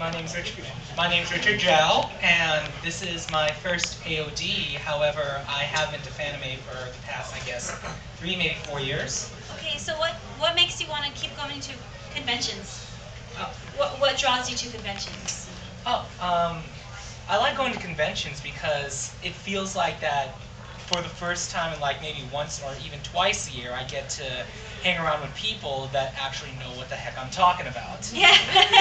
My name's Richard. My name's Richard Jow, and this is my first AOD. However, I have been to Fanime for the past, I guess, three, maybe four years. Okay, so what, what makes you want to keep going to conventions? Oh, What, what draws you to conventions? oh, um, I like going to conventions because it feels like that for the first time in like maybe once or even twice a year, I get to hang around with people that actually know what the heck I'm talking about. Yeah.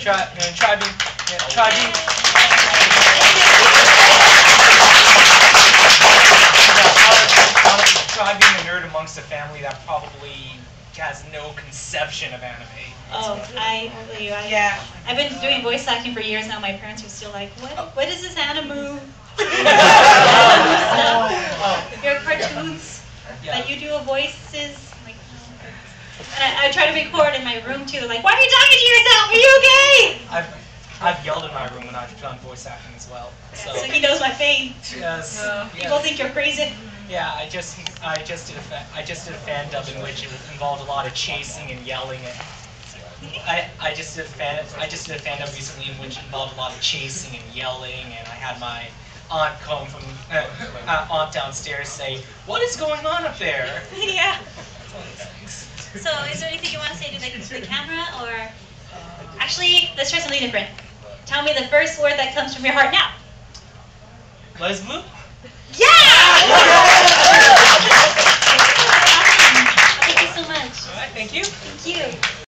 Try, try being, yeah, try being, honestly, try being a nerd amongst a family that probably has no conception of anime. Oh, oh I feel you. I, Yeah. I've been doing voice acting for years now. My parents are still like, what? Oh. What is this anime? Oh, Your cartoons yeah. that you do a voices. I'm like, oh. And I, I try to record in my room too. Like, why are you talking to yourself? Are you okay? I've, I've yelled in my room when I've done voice acting as well. So, So he knows my pain. yes, People yes. think you're crazy. Yeah, I just, I just did a, fa- I just did a fan dub in which it involved a lot of chasing and yelling and. I, I just did a fan, I just did a fan dub recently in which involved a lot of chasing and yelling, and I had my aunt come from, uh, uh, aunt downstairs say, "What is going on up there?" yeah. So, is there anything you want to say to the, the camera, or actually, let's try something different. Tell me the first word that comes from your heart now. Les Blue? Yeah! Thank you so much. All right, thank you. Thank you.